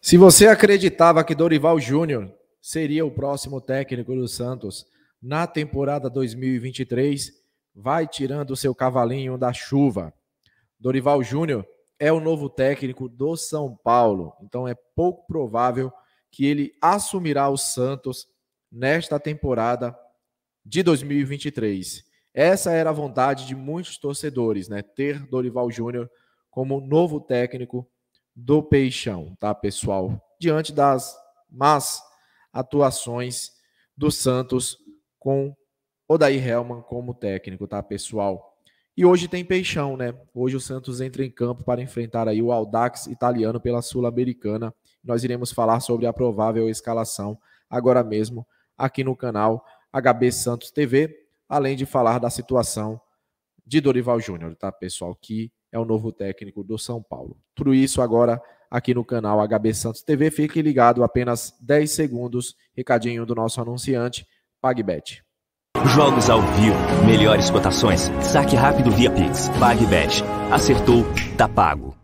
Se você acreditava que Dorival Júnior seria o próximo técnico do Santos na temporada 2023, vai tirando o seu cavalinho da chuva. Dorival Júnior é o novo técnico do São Paulo, então é pouco provável que ele assumirá o Santos nesta temporada de 2023. Essa era a vontade de muitos torcedores, né? Ter Dorival Júnior como novo técnico do Peixão, tá, pessoal? Diante das más atuações do Santos com Odair Helman como técnico, tá, pessoal? E hoje tem Peixão, né? Hoje o Santos entra em campo para enfrentar aí o Audax italiano pela Sul-Americana. Nós iremos falar sobre a provável escalação agora mesmo aqui no canal HB Santos TV, além de falar da situação de Dorival Júnior, tá, pessoal? Que é o novo técnico do São Paulo. Tudo isso agora aqui no canal HB Santos TV. Fique ligado, apenas 10 segundos. Recadinho do nosso anunciante, PagBet. Jogos ao vivo, melhores cotações, saque rápido via Pix. PagBet. Acertou, tá pago.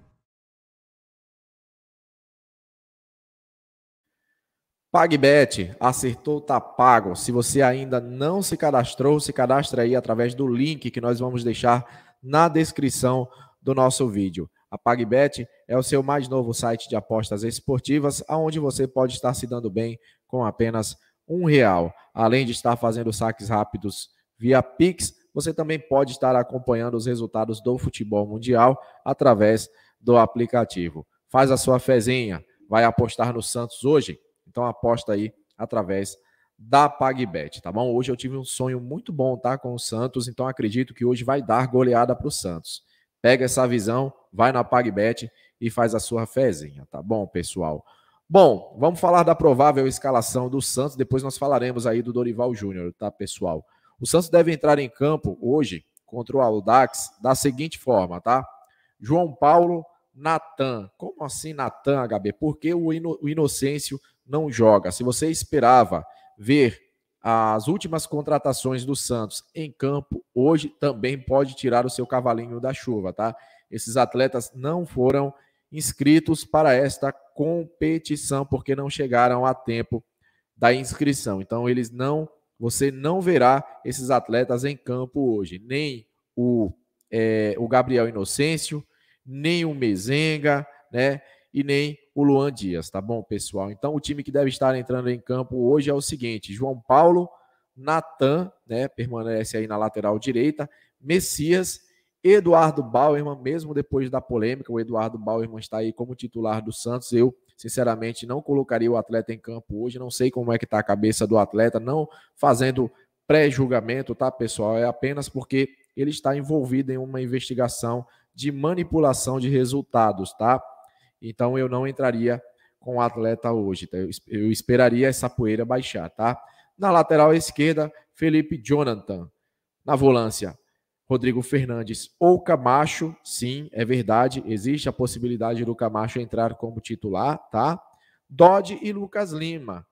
PagBet, acertou, tá pago. Se você ainda não se cadastrou, se cadastre aí através do link que nós vamos deixar na descrição do nosso vídeo. A PagBet é o seu mais novo site de apostas esportivas, onde você pode estar se dando bem com apenas um real. Além de estar fazendo saques rápidos via Pix, você também pode estar acompanhando os resultados do futebol mundial através do aplicativo. Faz a sua fezinha, vai apostar no Santos hoje? Então aposta aí através da PagBet, tá bom? Hoje eu tive um sonho muito bom, tá, com o Santos, então acredito que hoje vai dar goleada para o Santos. Pega essa visão, vai na PagBet e faz a sua fezinha, tá bom, pessoal? Bom, vamos falar da provável escalação do Santos, depois nós falaremos aí do Dorival Júnior, tá, pessoal? O Santos deve entrar em campo hoje contra o Aldax da seguinte forma, tá? João Paulo, Natan. Como assim Natan, HB? Porque o, Ino, o Inocêncio não joga. Se você esperava ver as últimas contratações do Santos em campo, hoje também pode tirar o seu cavalinho da chuva, tá? Esses atletas não foram inscritos para esta competição porque não chegaram a tempo da inscrição. Então eles não, você não verá esses atletas em campo hoje, nem o, é, o Gabriel Inocêncio, nem o Mezenga, né? E nem o Luan Dias, tá bom, pessoal? Então, o time que deve estar entrando em campo hoje é o seguinte: João Paulo, Natan, né, permanece aí na lateral direita, Messias, Eduardo Bauerman, mesmo depois da polêmica, o Eduardo Bauerman está aí como titular do Santos. Eu, sinceramente, não colocaria o atleta em campo hoje, não sei como é que está a cabeça do atleta, não fazendo pré-julgamento, tá, pessoal? É apenas porque ele está envolvido em uma investigação de manipulação de resultados, tá? Então eu não entraria com o atleta hoje. Tá? Eu esperaria essa poeira baixar, tá? Na lateral esquerda, Felipe Jonathan. Na volância, Rodrigo Fernandes ou Camacho. Sim, é verdade. Existe a possibilidade do Camacho entrar como titular, tá? Dodge e Lucas Lima.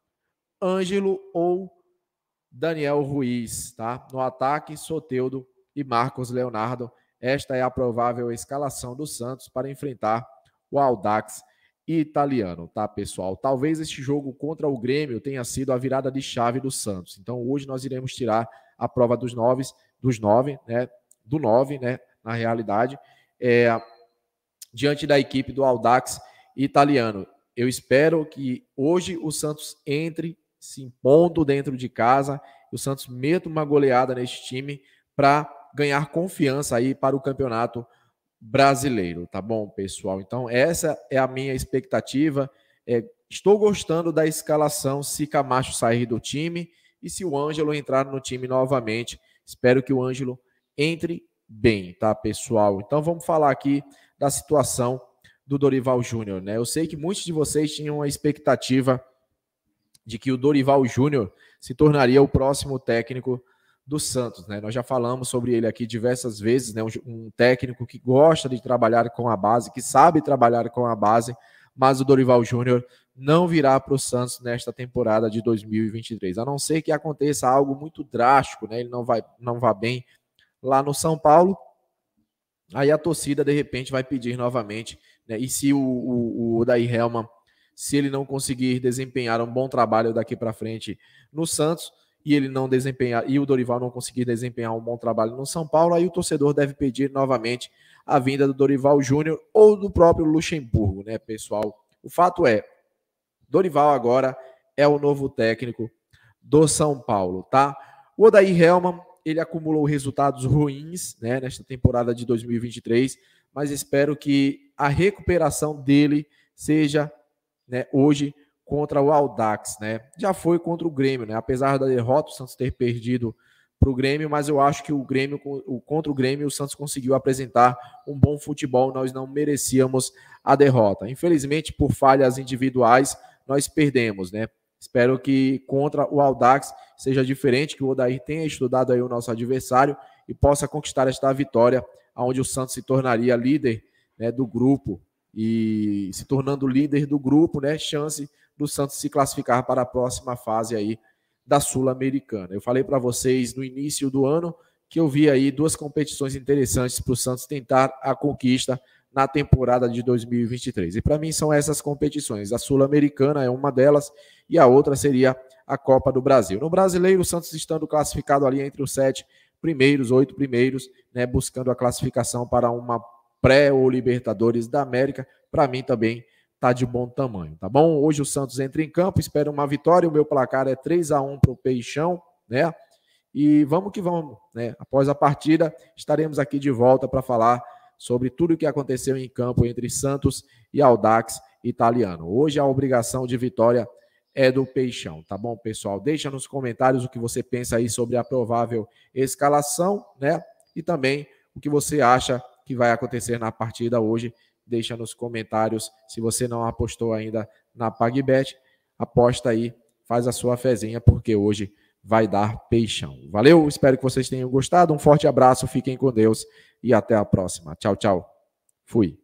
Ângelo ou Daniel Ruiz, tá? No ataque, Soteudo e Marcos Leonardo. Esta é a provável escalação do Santos para enfrentar o Audax italiano, tá, pessoal? Talvez este jogo contra o Grêmio tenha sido a virada de chave do Santos. Então, hoje nós iremos tirar a prova dos nove, dos nove, né? Do nove, né? Na realidade, é, diante da equipe do Audax italiano. Eu espero que hoje o Santos entre se impondo dentro de casa, o Santos meta uma goleada neste time para ganhar confiança aí para o campeonato brasileiro, tá bom, pessoal? Então, essa é a minha expectativa. É, estou gostando da escalação se Camacho sair do time e se o Ângelo entrar no time novamente. Espero que o Ângelo entre bem, tá, pessoal? Então, vamos falar aqui da situação do Dorival Júnior, né? Eu sei que muitos de vocês tinham a expectativa de que o Dorival Júnior se tornaria o próximo técnico do Santos, né? Nós já falamos sobre ele aqui diversas vezes, né? Um, um, técnico que gosta de trabalhar com a base, que sabe trabalhar com a base, mas o Dorival Júnior não virá para o Santos nesta temporada de 2023, a não ser que aconteça algo muito drástico, né? Ele não vai, não vá bem lá no São Paulo, aí a torcida de repente vai pedir novamente, né? E se o, o, o Daí Helman se ele não conseguir desempenhar um bom trabalho daqui para frente no Santos e ele não desempenhar e o Dorival não conseguir desempenhar um bom trabalho no São Paulo, aí o torcedor deve pedir novamente a vinda do Dorival Júnior ou do próprio Luxemburgo, né, pessoal? O fato é, Dorival agora é o novo técnico do São Paulo, tá? O Odair Helman, ele acumulou resultados ruins, né, nesta temporada de 2023, mas espero que a recuperação dele seja, né, hoje contra o Audax, né? Já foi contra o Grêmio, né? Apesar da derrota, o Santos ter perdido para o Grêmio, mas eu acho que o Grêmio, o, contra o Grêmio, o Santos conseguiu apresentar um bom futebol. Nós não merecíamos a derrota. Infelizmente, por falhas individuais, nós perdemos, né? Espero que contra o Audax seja diferente, que o Odair tenha estudado aí o nosso adversário e possa conquistar esta vitória, onde o Santos se tornaria líder né, do grupo e se tornando líder do grupo, né? Chance do Santos se classificar para a próxima fase aí da Sul-Americana. Eu falei para vocês no início do ano que eu vi aí duas competições interessantes para o Santos tentar a conquista na temporada de 2023. E para mim são essas competições. A Sul-Americana é uma delas e a outra seria a Copa do Brasil. No Brasileiro, o Santos estando classificado ali entre os sete primeiros, oito primeiros, né, buscando a classificação para uma pré ou Libertadores da América, para mim também tá de bom tamanho, tá bom? Hoje o Santos entra em campo, espera uma vitória, o meu placar é 3 a 1 para o Peixão, né? E vamos que vamos, né? Após a partida, estaremos aqui de volta para falar sobre tudo o que aconteceu em campo entre Santos e Audax italiano. Hoje a obrigação de vitória é do Peixão, tá bom, pessoal? Deixa nos comentários o que você pensa aí sobre a provável escalação, né? E também o que você acha que vai acontecer na partida hoje deixa nos comentários. Se você não apostou ainda na PagBet, aposta aí, faz a sua fezinha, porque hoje vai dar peixão. Valeu, espero que vocês tenham gostado. Um forte abraço, fiquem com Deus e até a próxima. Tchau, tchau. Fui.